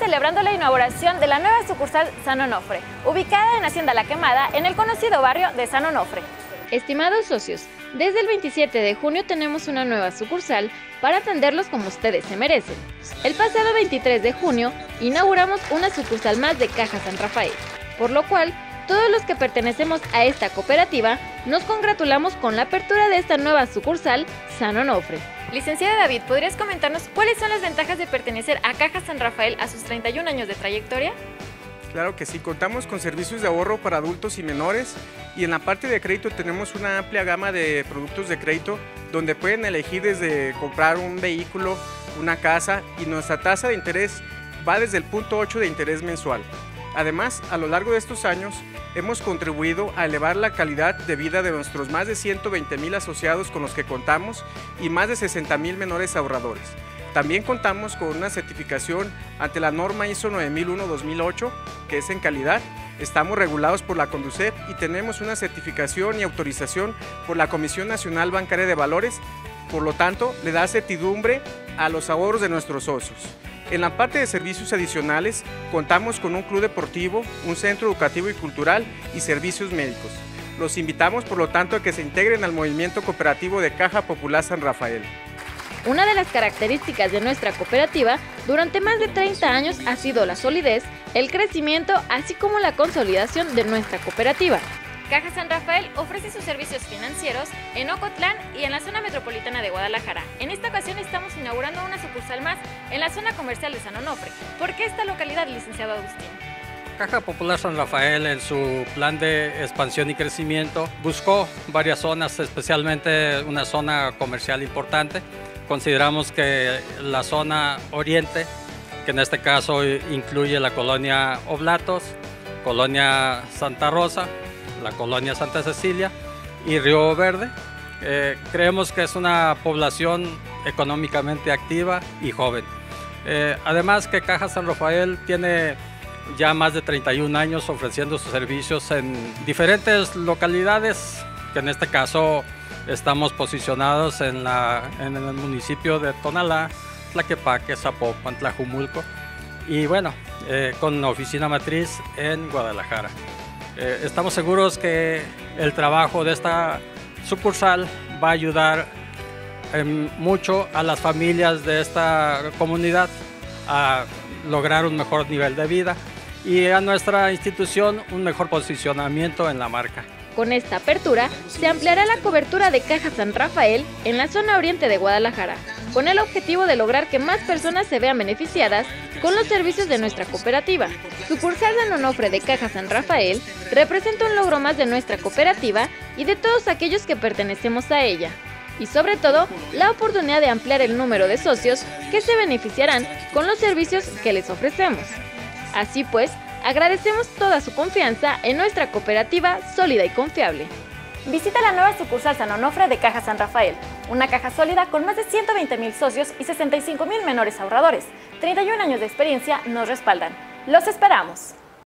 celebrando la inauguración de la nueva sucursal San Onofre, ubicada en Hacienda La Quemada, en el conocido barrio de San Onofre. Estimados socios, desde el 27 de junio tenemos una nueva sucursal para atenderlos como ustedes se merecen. El pasado 23 de junio inauguramos una sucursal más de Caja San Rafael, por lo cual todos los que pertenecemos a esta cooperativa nos congratulamos con la apertura de esta nueva sucursal San Onofre. Licenciada David, ¿podrías comentarnos cuáles son las ventajas de pertenecer a Caja San Rafael a sus 31 años de trayectoria? Claro que sí, contamos con servicios de ahorro para adultos y menores y en la parte de crédito tenemos una amplia gama de productos de crédito donde pueden elegir desde comprar un vehículo, una casa y nuestra tasa de interés va desde el punto 8 de interés mensual. Además, a lo largo de estos años, hemos contribuido a elevar la calidad de vida de nuestros más de 120 mil asociados con los que contamos y más de 60 mil menores ahorradores. También contamos con una certificación ante la norma ISO 9001-2008, que es en calidad. Estamos regulados por la Conducef y tenemos una certificación y autorización por la Comisión Nacional Bancaria de Valores. Por lo tanto, le da certidumbre a los ahorros de nuestros socios. En la parte de servicios adicionales, contamos con un club deportivo, un centro educativo y cultural y servicios médicos. Los invitamos, por lo tanto, a que se integren al movimiento cooperativo de Caja Popular San Rafael. Una de las características de nuestra cooperativa durante más de 30 años ha sido la solidez, el crecimiento, así como la consolidación de nuestra cooperativa. Caja San Rafael ofrece sus servicios financieros en Ocotlán y en la zona metropolitana de Guadalajara. En esta ocasión estamos inaugurando una sucursal más en la zona comercial de San Onofre. ¿Por qué esta localidad, licenciado Agustín? Caja Popular San Rafael en su plan de expansión y crecimiento buscó varias zonas, especialmente una zona comercial importante. Consideramos que la zona oriente, que en este caso incluye la colonia Oblatos, colonia Santa Rosa, la colonia Santa Cecilia y Río Verde. Eh, creemos que es una población económicamente activa y joven. Eh, además que Caja San Rafael tiene ya más de 31 años ofreciendo sus servicios en diferentes localidades, que en este caso estamos posicionados en, el municipio de Tonalá, Tlaquepaque, Zapopan, Tlajumulco y bueno, eh, con oficina matriz en Guadalajara. Eh, estamos seguros que el trabajo de esta sucursal va a ayudar em, mucho a las familias de esta comunidad a lograr un mejor nivel de vida y a nuestra institución un mejor posicionamiento en la marca. Con esta apertura se ampliará la cobertura de Caja San Rafael en la zona oriente de Guadalajara, con el objetivo de lograr que más personas se vean beneficiadas con los servicios de nuestra cooperativa. Sucursal San Onofre de Caja San Rafael representa un logro más de nuestra cooperativa y de todos aquellos que pertenecemos a ella. Y sobre todo, la oportunidad de ampliar el número de socios que se beneficiarán con los servicios que les ofrecemos. Así pues, agradecemos toda su confianza en nuestra cooperativa sólida y confiable. Visita la nueva sucursal San Onofre de Caja San Rafael, una caja sólida con más de 120 mil socios y 65 mil menores ahorradores. 31 años de experiencia nos respaldan. ¡Los esperamos!